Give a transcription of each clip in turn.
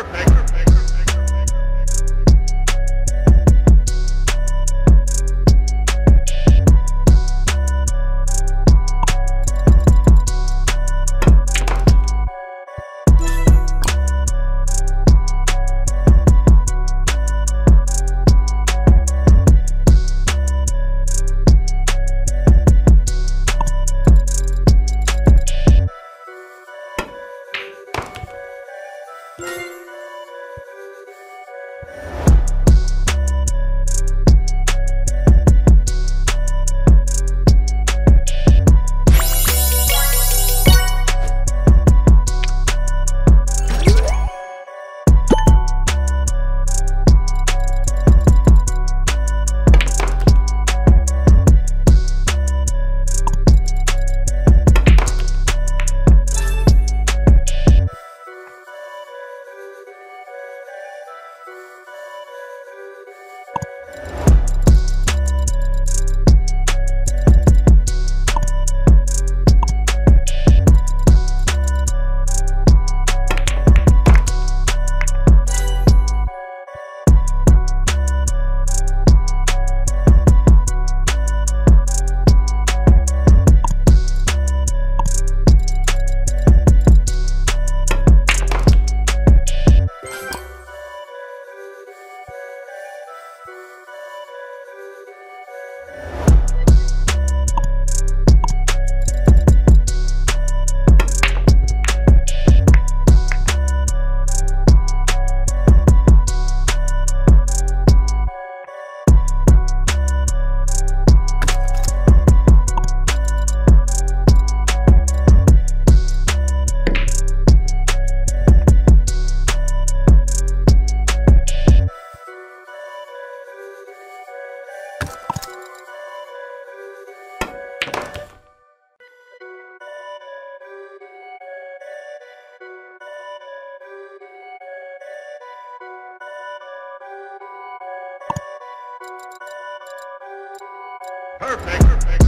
Perfect. Perfect. Perfect.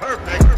Perfect.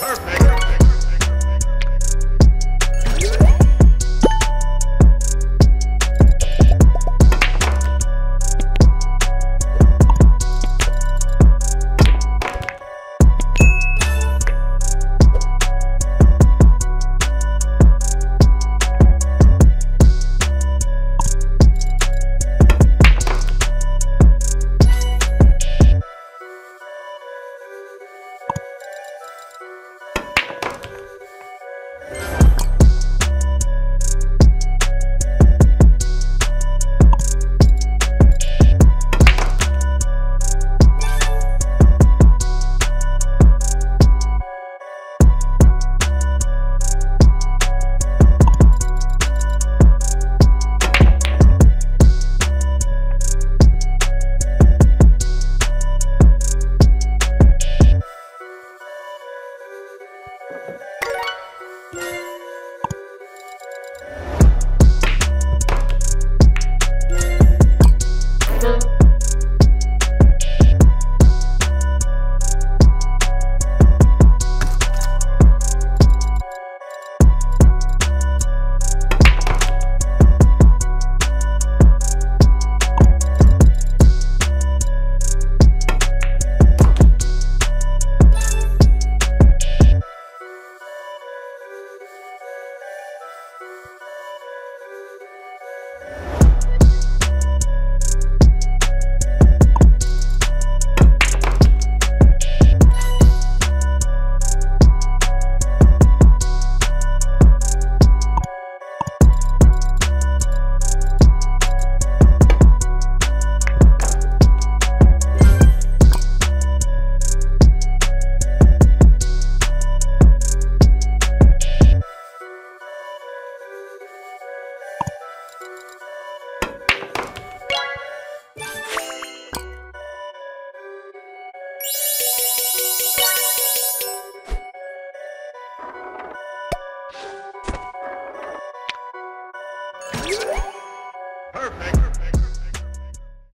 Perfect.